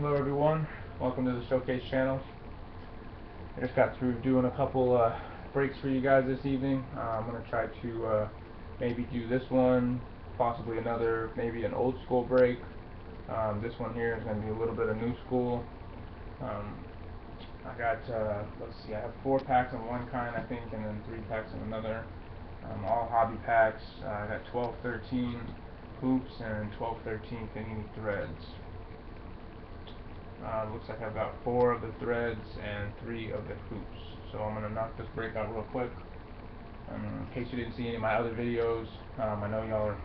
Hello everyone, welcome to the Showcase channel. I just got through doing a couple uh, breaks for you guys this evening. Uh, I'm going to try to uh, maybe do this one, possibly another, maybe an old school break. Um, this one here is going to be a little bit of new school. Um, I got, uh, let's see, I have four packs of one kind I think, and then three packs of another. Um, all hobby packs. Uh, I got 12, 13 hoops and 12, 13 panini threads. Uh, looks like I've got four of the threads and three of the hoops. So I'm going to knock this break out real quick. Um, in case you didn't see any of my other videos, um, I know y'all are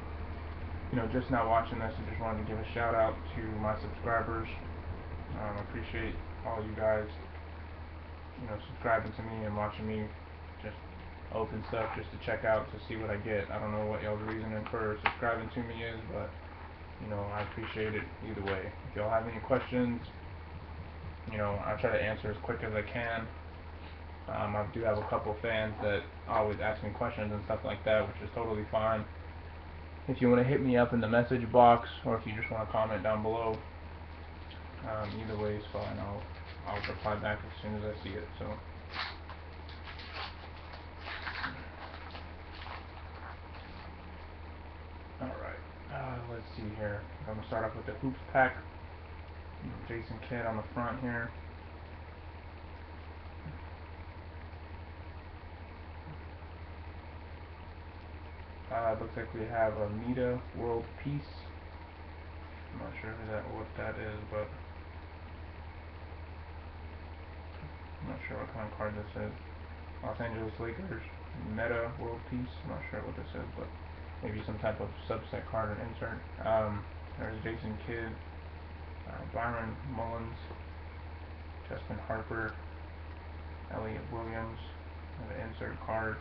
you know, just now watching this, I just wanted to give a shout out to my subscribers. Um, appreciate all you guys, you know, subscribing to me and watching me just open stuff just to check out to see what I get. I don't know what y'all's reasoning for subscribing to me is, but you know, I appreciate it either way. If y'all have any questions, you know, I try to answer as quick as I can. Um, I do have a couple fans that always ask me questions and stuff like that, which is totally fine. If you want to hit me up in the message box, or if you just want to comment down below, um, either way is fine. I'll I'll reply back as soon as I see it. So. Alright, uh, let's see here. I'm to start off with the hoops pack. Jason Kidd on the front here. Uh, looks like we have a Metta World Peace. I'm not sure that what that is, but I'm not sure what kind of card this is. Los Angeles Lakers Metta World Peace. I'm not sure what this is, but maybe some type of subset card or insert. Um, there's Jason Kidd, Uh, Byron Mullens, Justin Harper, Elliot Williams, insert card.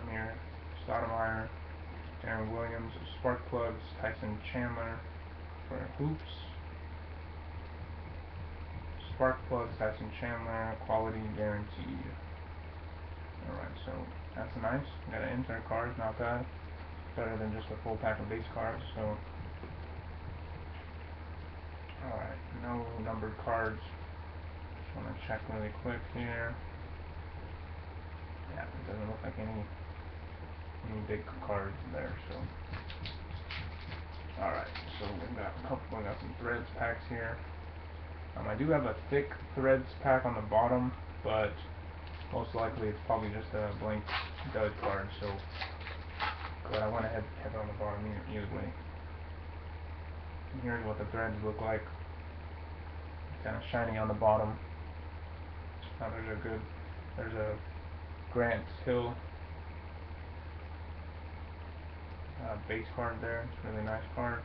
Amar'e Stoudemire, Aaron Williams, Spark Plugs, Tyson Chandler for Hoops. Spark Plugs, Tyson Chandler, quality guaranteed. Alright, so that's nice. Got an insert card, not bad. Better than just a full pack of base cards, so Alright, no numbered cards. Just want to check really quick here. Yeah, it doesn't look like any any big cards there, so. Alright, so we got a couple, we got some threads packs here. Um, I do have a thick threads pack on the bottom, but most likely it's probably just a blank dud card, so but I went ahead and kept it on the bottom either way. Here's what the threads look like. Kind of shiny on the bottom. Now there's a good, there's a Grant Hill uh, base card there. It's a really nice card.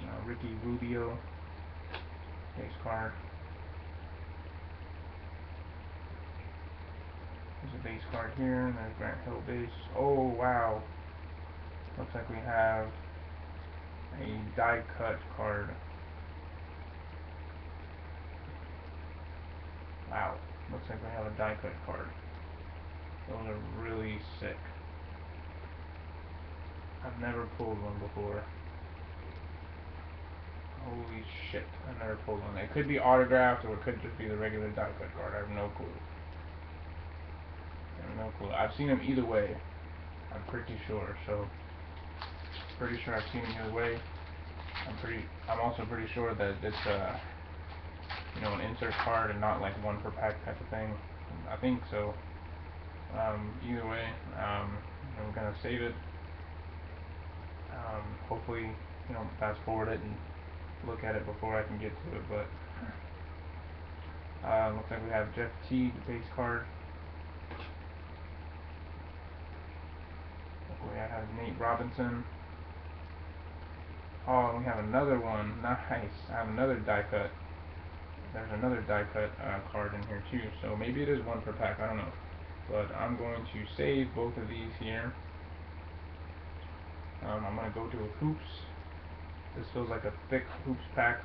Uh, Ricky Rubio base card. There's a base card here, and there's Grant Hill base. Oh, wow. Looks like we have a die cut card. Wow. Looks like we have a die cut card. Those are really sick. I've never pulled one before. Holy shit, I've never pulled one. It could be autographed or it could just be the regular die cut card. I have no clue. I have no clue. I've seen them either way. I'm pretty sure, so pretty sure I've seen them either way. I'm pretty I'm also pretty sure that it's uh you know an insert card and not like one per pack type of thing. I think so. Um, either way, um, I'm gonna save it um, hopefully, you know, fast forward it and look at it before I can get to it, but uh, looks like we have Jeff T, the base card. We have Nate Robinson. Oh, and we have another one. Nice. I have another die cut. There's another die cut uh, card in here too, so maybe it is one per pack. I don't know. But I'm going to save both of these here. Um, I'm going to go to a hoops. This feels like a thick hoops pack.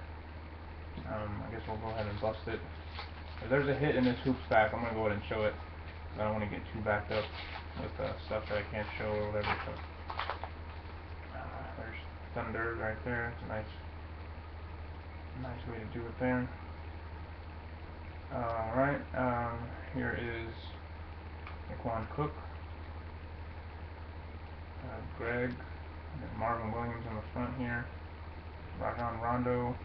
Um, I guess we'll go ahead and bust it. If there's a hit in this hoops pack, I'm going to go ahead and show it. I don't want to get too backed up with uh, stuff that I can't show or whatever. So Thunder right there. It's a nice Nice way to do it there. Alright, um, here is Equan Cook, uh, Greg, Marvin Williams on the front here, Rajon Rondo.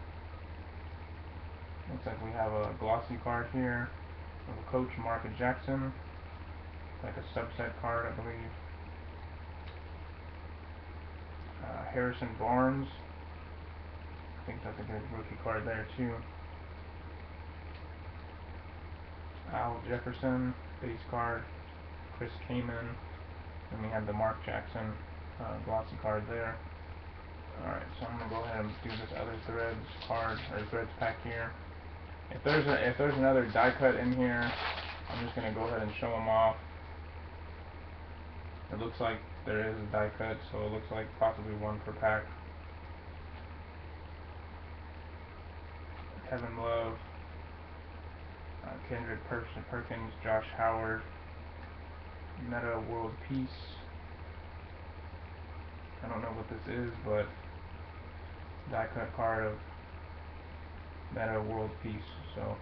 Looks like we have a glossy card here of coach, Marcus Jackson, like a subset card, I believe. Uh, Harrison Barnes, I think that's a good rookie card there too. Al Jefferson, base card, Chris Kaman, and we have the Mark Jackson uh, glossy card there. Alright, so I'm gonna go ahead and do this other threads card or threads pack here. If there's a if there's another die cut in here, I'm just gonna go ahead and show them off. It looks like there is a die cut, so it looks like possibly one per pack. Kevin Love, uh, Kendrick Perkins, Josh Howard, Metta World Peace. I don't know what this is, but die cut card of Metta World Peace. So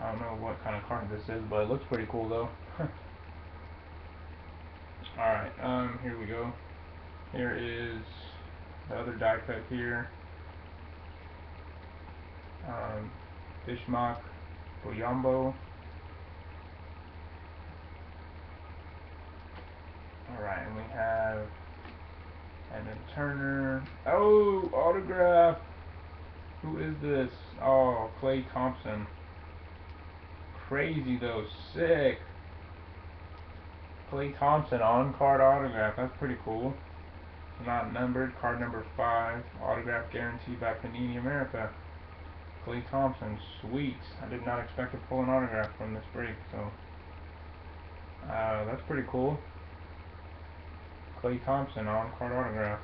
I don't know what kind of card this is, but it looks pretty cool though. Alright, um, here we go. Here is the other die cut here. Um, Bismack Biyombo. Alright, and we have Evan Turner. Oh, autograph! Who is this? Oh, Klay Thompson. Crazy though, sick. Klay Thompson on card autograph. That's pretty cool. Not numbered. Card number five. Autograph guaranteed by Panini America. Klay Thompson. Sweet. I did not expect to pull an autograph from this break, so uh, that's pretty cool. Klay Thompson on card autograph.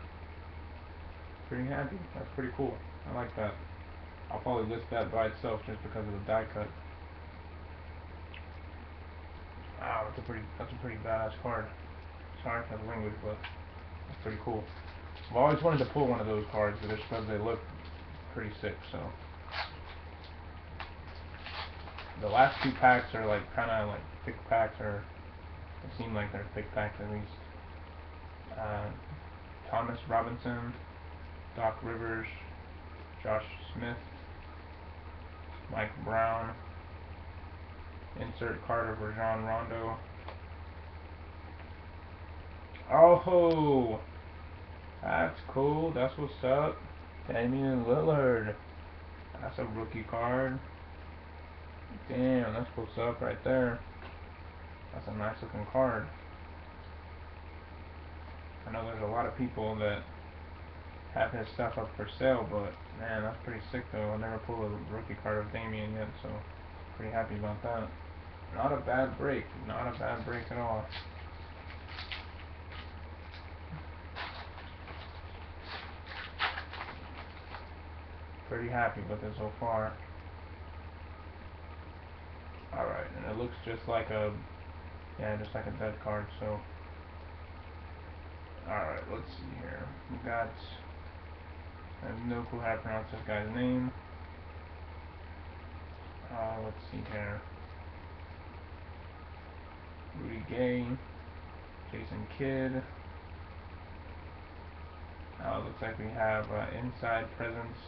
Pretty happy. That's pretty cool. I like that. I'll probably list that by itself just because of the die cut. Wow, that's a pretty that's a pretty badass card. Sorry for the language, but that's pretty cool. I've always wanted to pull one of those cards just because they look pretty sick. So the last two packs are like kind of like thick packs, or they seem like they're thick packs at least. Uh, Thomas Robinson, Doc Rivers, Josh Smith, Mike Brown, insert card of Rajon Rondo. Oh, that's cool. That's what's up. Damian Lillard. That's a rookie card. Damn, that's what's up right there. That's a nice looking card. I know there's a lot of people that have his stuff up for sale, but man, that's pretty sick though. I never pulled a rookie card of Damian yet, so pretty happy about that. Not a bad break. Not a bad break at all. Pretty happy with it so far. Alright, and it looks just like a, yeah, just like a dead card, so. Alright, let's see here. We got, I have no clue how to pronounce this guy's name. Uh, let's see here. Rudy Gay, Jason Kidd. Uh, looks like we have uh, inside presence.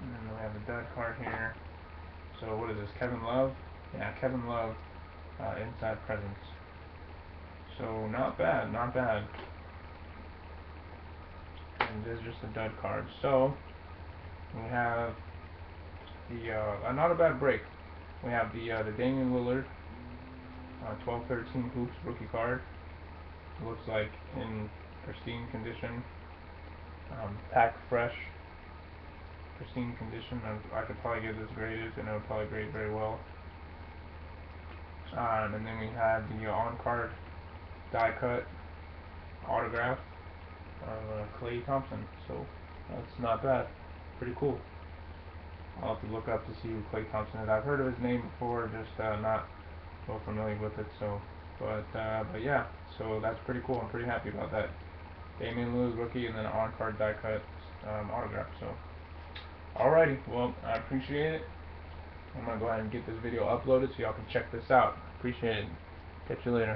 And then we have a dud card here. So what is this, Kevin Love? Yeah, Kevin Love, uh, inside presence. So not bad, not bad. And this is just a dud card. So we have the uh, not a bad break. We have the uh, the Damian Lillard uh, 12-13 hoops rookie card. Looks like in pristine condition. Um, pack fresh pristine condition. I, I could probably get this graded, and it would probably grade very well. Um, and then we have the on-card die cut autograph of uh, Klay Thompson. So that's not bad. Pretty cool. I'll have to look up to see who Klay Thompson is. I've heard of his name before, just uh, not well familiar with it. So, but uh, but yeah, so that's pretty cool. I'm pretty happy about that. Damian Lewis rookie, and then an on-card die cut um, autograph. So, alrighty, well I appreciate it. I'm gonna go ahead and get this video uploaded so y'all can check this out. Appreciate it. Catch you later.